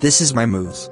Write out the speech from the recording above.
This is my moves.